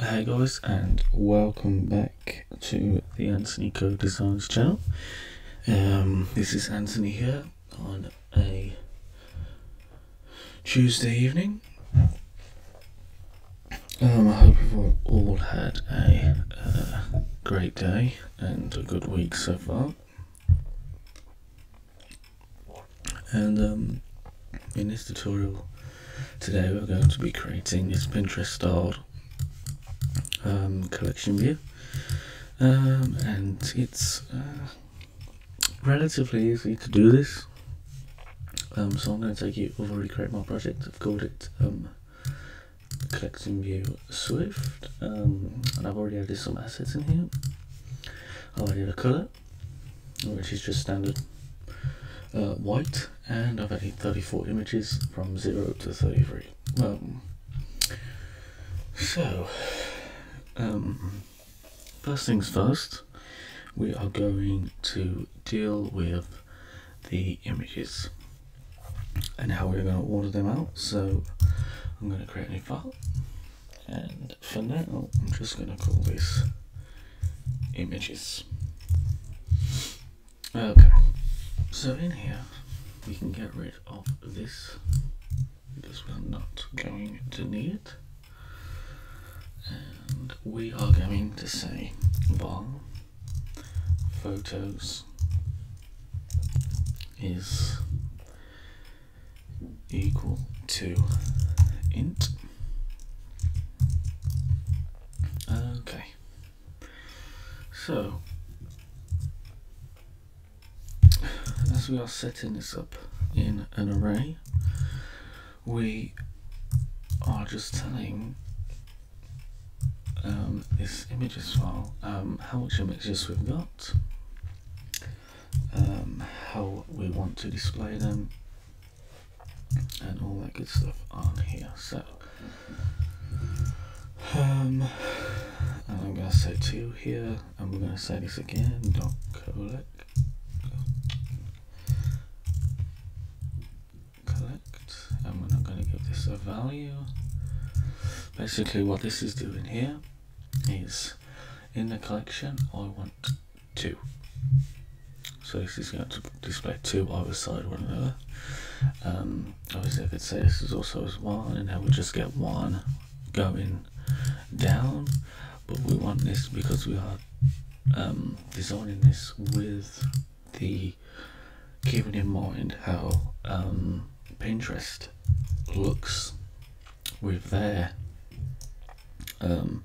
Hey guys, and welcome back to the Anthony Code Designs channel. Um, this is Anthony here on a Tuesday evening. Um, I hope you've all had a uh, great day and a good week so far. And um, in this tutorial today, we're going to be creating this Pinterest styled um, collection view, um, and it's uh, relatively easy to do this. Um, so I'm going to take you. I've already created my project. I've called it um, Collection View Swift, um, and I've already added some assets in here. I've added a color, which is just standard uh, white, and I've added 34 images from 0 to 33. Um, so, um, first things first, we are going to deal with the images and how we're going to order them out. So, I'm going to create a new file, and for now, I'm just going to call this images. Okay, so in here, we can get rid of this because we're not going to need it we are going to say var photos is equal to int. Okay. So as we are setting this up in an array we are just telling um, this images file, um, how much images we've got, um, how we want to display them, and all that good stuff on here. So, um, I'm going to say two here, and we're going to say this again, dot collect. Collect, and we're not going to give this a value basically what this is doing here is in the collection I want two. So this is going to display two either side one another. Um, obviously I could say this is also as one and then we just get one going down. But we want this because we are um, designing this with the keeping in mind how um, Pinterest looks with their um,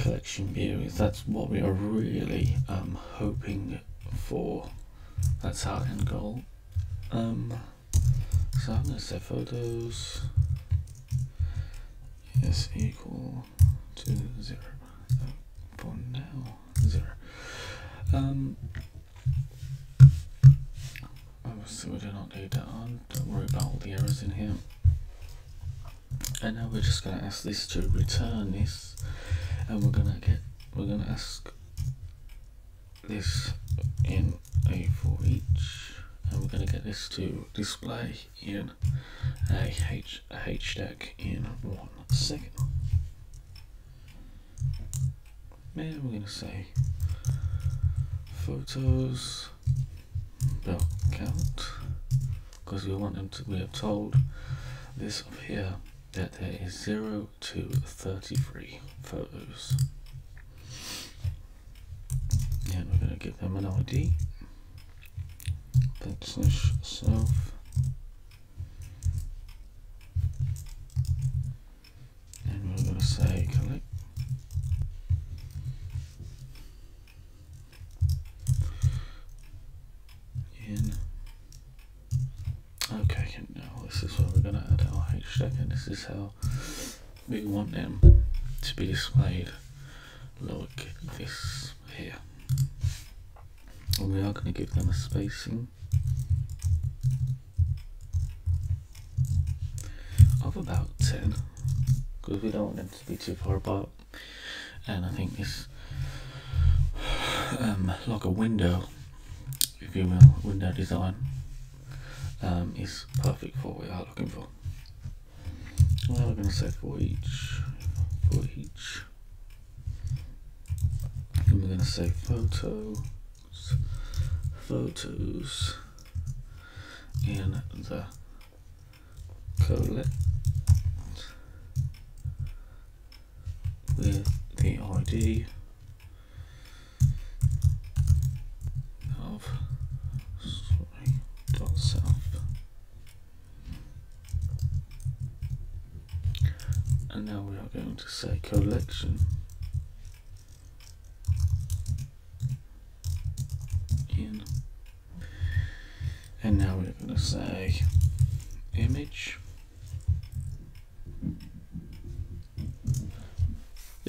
collection views. That's what we are really um, hoping for. That's our end goal. Um, so I'm going to say photos is equal to zero. For now, zero. Um, obviously we do not need that on. Don't worry about all the errors in here and now we're just going to ask this to return this. And we're going to get we're going to ask this in a for each. And we're going to get this to display in a H, a H stack in one second. And we're going to say photos dot count because we want them to we have told this up here that there is 0 to 33 photos. And we're going to give them an ID. Backslash self. This here. And we are going to give them a spacing. Of about 10 because we don't want them to be too far apart. And I think this um, like a window if you will window design um, is perfect for what we are looking for. We're going to say for each, for each. We're going to say photos, photos in the collect with the ID of sorry, dot self. And now we are going to say collection in and now we're going to say image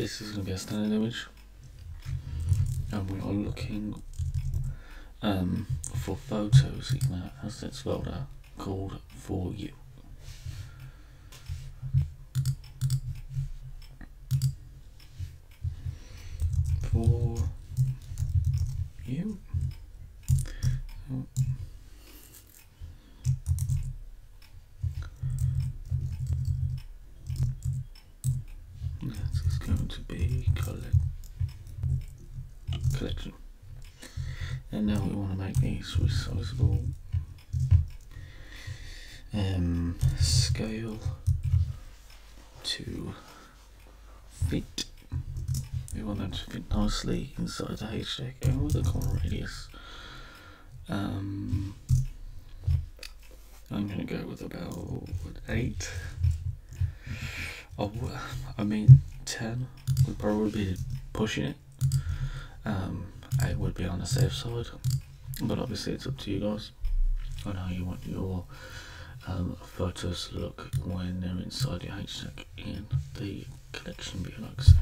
this is going to be a standard image. And we are looking um, for photos as it's spelled out called for you resizable um, scale to fit. We want them to fit nicely inside the HStack and with a corner radius. Um, I'm going to go with about 8 Oh, I mean, 10 would probably be pushing it. Um, 8 would be on the safe side, but obviously it's up to you guys on how you want your um, photos to look when they're inside your HStack in the collection view, like so.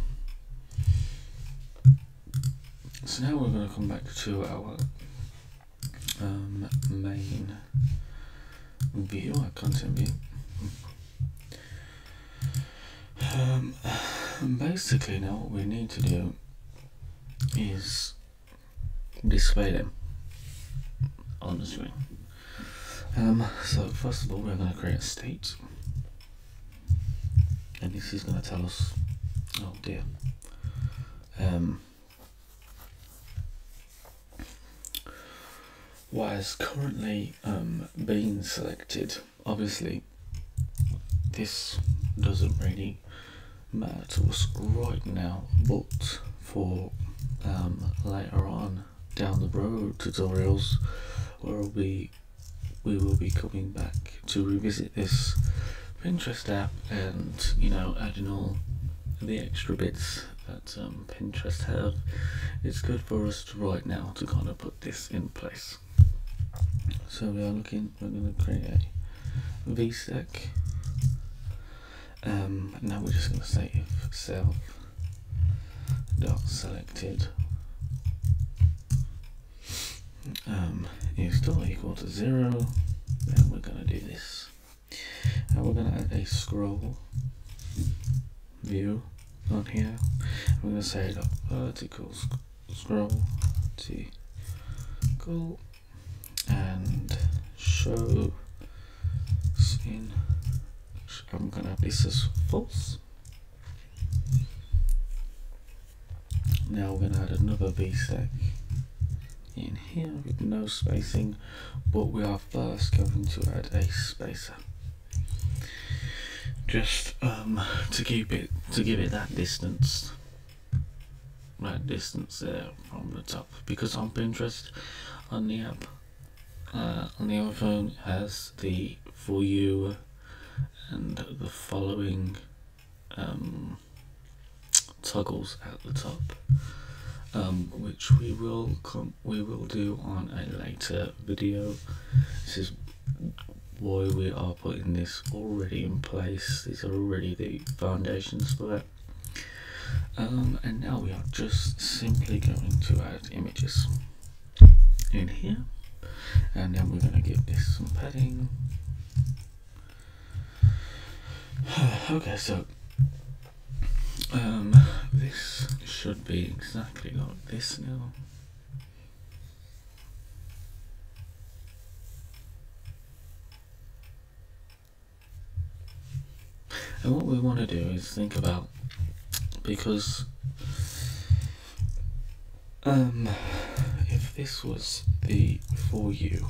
So now we're going to come back to our um, main view, our content view. Um, basically now what we need to do is display them on the screen. Um, so first of all we're going to create a state and this is going to tell us, oh dear, um, what is currently um, being selected. Obviously this doesn't really matter to us right now, but for um, later on down the road tutorials where we we will be coming back to revisit this Pinterest app and you know adding all the extra bits that um, Pinterest have. It's good for us to right now to kind of put this in place. So we are looking. We're going to create a VStack um, now we're just going to say self dot selected um, is still equal to zero, then we're going to do this. And we're going to add a scroll view on here. We're to say vertical sc scroll go and show in I'm gonna this is false. Now we're gonna add another VStack in here with no spacing, but we are first going to add a spacer. Just um, to keep it to give it that distance that distance there from the top because on Pinterest on the app uh, on the iPhone has the for you and the following um, toggles at the top um, which we will come we will do on a later video. This is why we are putting this already in place. These are already the foundations for that. Um, and now we are just simply going to add images in here. And then we're going to give this some padding. Okay, so um, this should be exactly like this now. And what we want to do is think about because um, if this was the for you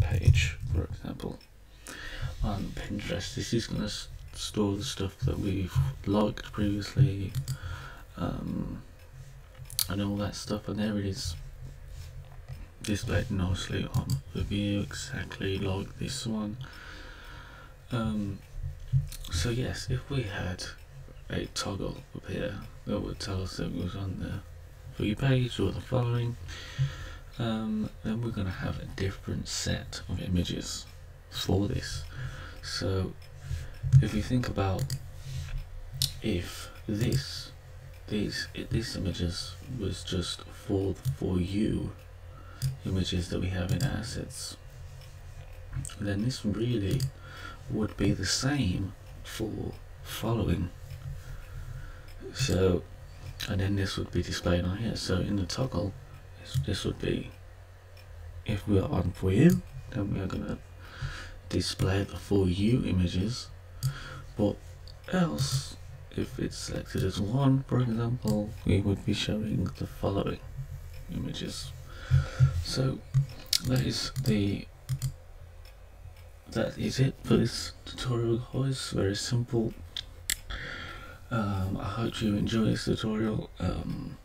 page, for example, on Pinterest, this is going to store the stuff that we've liked previously um, and all that stuff, and there it is displayed nicely on the view, exactly like this one. Um, so yes, if we had a toggle up here that would tell us that it was on the for your page or the following, um, then we're going to have a different set of images for this. So if you think about if this these these images was just for for you images that we have in assets then this really would be the same for following. So and then this would be displayed on here. So in the toggle this, would be if we are on for you then we are going to display the for you images but else? If it's selected as one for example we would be showing the following images. So that is the that is it for this tutorial guys. Very simple. Um, I hope you enjoy this tutorial. Um,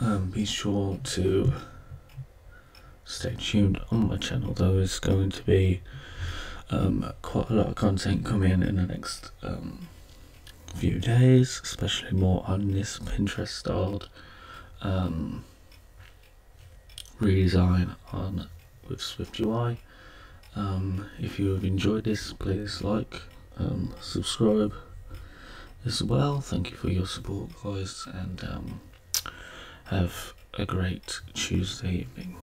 um, be sure to stay tuned on my channel there is going to be um, quite a lot of content coming in in the next um, few days especially more on this Pinterest styled um, redesign on with SwiftUI um, if you have enjoyed this please like um, subscribe as well. Thank you for your support guys and um, have a great Tuesday evening